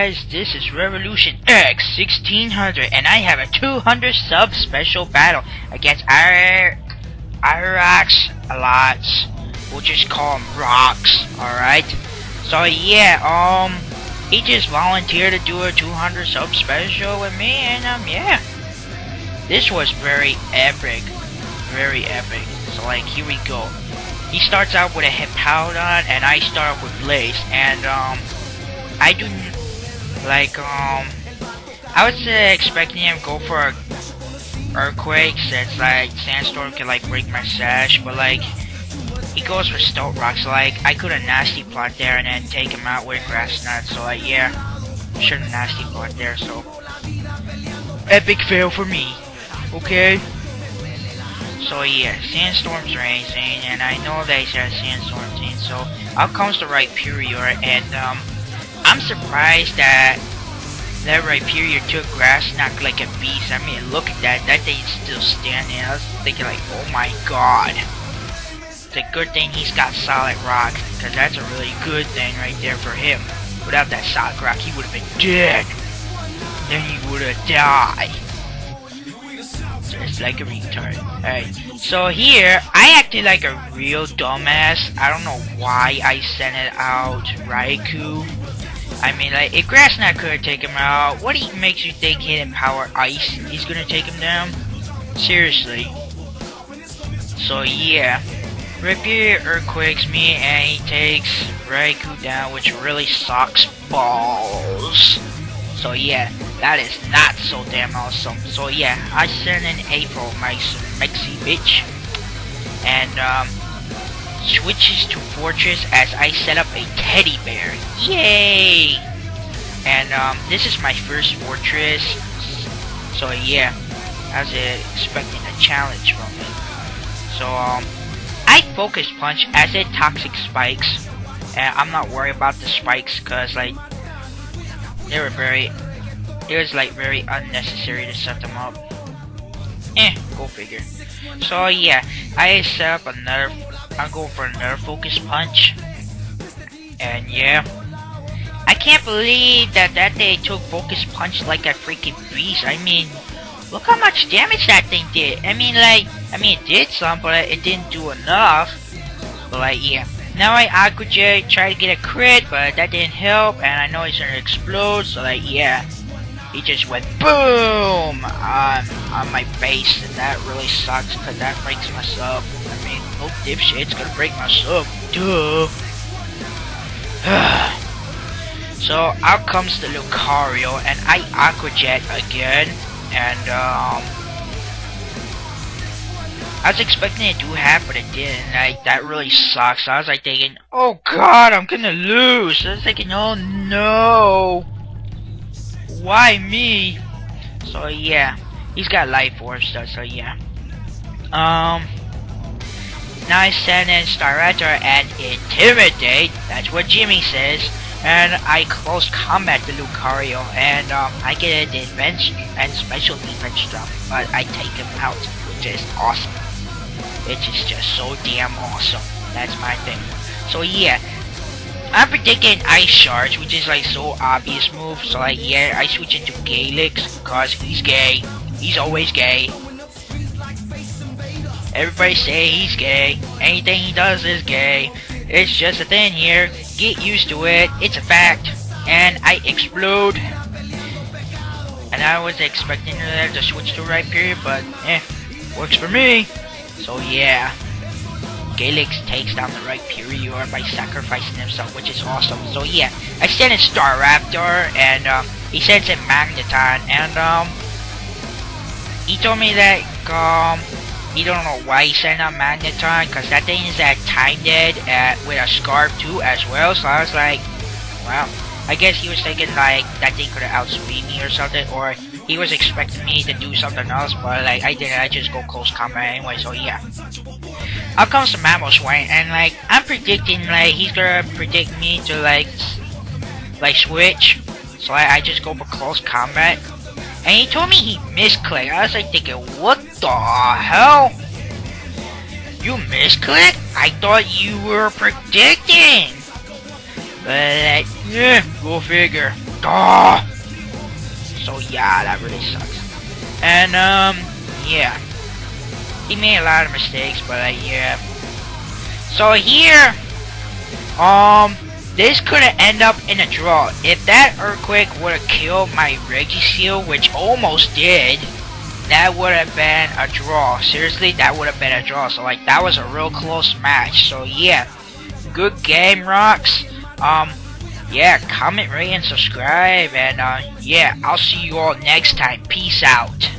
guys, this is Revolution X 1600 and I have a 200 sub special battle against Ir Irax Lots. We'll just call him Rocks, alright? So yeah, um, he just volunteered to do a 200 sub special with me and um, yeah. This was very epic, very epic. So like, here we go. He starts out with a Hippowdon and I start with Blaze and um, I do like um I was uh, expecting him to go for a earthquake since like sandstorm can like break my sash, but like he goes for stealth rocks. Like I could have nasty plot there and then take him out with grass knots. So like yeah, should have nasty plot there. So epic fail for me. Okay. So yeah, sandstorm's racing, and I know they said sandstorm team. So out comes the Rhyperior, and um. I'm surprised that that Rhyperior took grass knot like a beast. I mean, look at that. That thing's still standing. I was thinking like, oh my god. It's a good thing he's got solid rock, because that's a really good thing right there for him. Without that solid rock, he would have been dead. Then he would have died. It's like a retard. Alright, so here, I acted like a real dumbass. I don't know why I sent it out Raikou I mean, like, if Grass Grassnot could take him out, what makes you think Hidden Power Ice he's gonna take him down? Seriously. So, yeah. Rhyperior Earthquakes me, and he takes Raikou down, which really sucks balls. So, yeah, that is not so damn awesome. So, yeah, I sent in April, my Mexi bitch. And, um, switches to Forretress as I set up a teddy bear. Yay! And um, this is my first Forretress. So yeah, I was expecting a challenge from it. So um, I Focus Punch as it Toxic Spikes. And I'm not worried about the spikes because like they were very it was like very unnecessary to set them up. Eh, go figure. So yeah, I set up another I'm going for another focus punch. And yeah. I can't believe that that day took focus punch like a freaking beast. I mean, look how much damage that thing did. I mean, like, I mean, it did some, but it didn't do enough. But like, yeah. Now I Aqua Jet try to get a crit, but that didn't help, and I know he's gonna explode, so like, yeah. He just went BOOM on, on my face, and that really sucks, because that breaks my sub. I mean, Oh, dipshit's gonna break my sub. Duh. so out comes the Lucario, and I Aqua Jet again, and um, I was expecting it to happen, it didn't. Like that really sucks. I was like thinking, oh god, I'm gonna lose. I was thinking, oh no, why me? So yeah, he's got life force stuff. So yeah, um. Send in Staraptor and Intimidate, that's what Jimmy says, and I close combat the Lucario, and um, I get a defense and special defense drop, but I take him out, which is awesome. It is just so damn awesome. That's my thing. So yeah, I'm predicting Ice Charge, which is like so obvious move, so like yeah, I switch into Calyx, cause he's gay. He's always gay. Everybody say he's gay. Anything he does is gay. It's just a thing here. Get used to it. It's a fact. And I explode. And I was expecting her to switch to Rhyperior, but eh, works for me. So yeah. Calyx takes down the Rhyperior by sacrificing himself, which is awesome. So yeah, I sent in Staraptor, and um, he sends in Magneton, and um, he told me that um, he don't know why he sent out Magneton, because that thing is at time dead at, with a Scarf too as well, so I was like, well, I guess he was thinking like that thing could have outspeed me or something, or he was expecting me to do something else, but like I didn't, I just go close combat anyway, so yeah. Up comes the Mamoswine, and like, I'm predicting like he's gonna predict me to like, like switch, so I, I just go for close combat. And he told me he misclicked. I was like thinking, what the hell? You misclicked? I thought you were predicting. But, yeah, go figure. Oh! So yeah, that really sucks. And um, yeah. He made a lot of mistakes, but uh, yeah. So here, um, this could have ended up in a draw. If that earthquake would have killed my Registeel, which almost did, that would have been a draw. Seriously, that would have been a draw. So like that was a real close match. So yeah, good game, rocks. Um, yeah, comment, rate, and subscribe. And uh, yeah, I'll see you all next time. Peace out.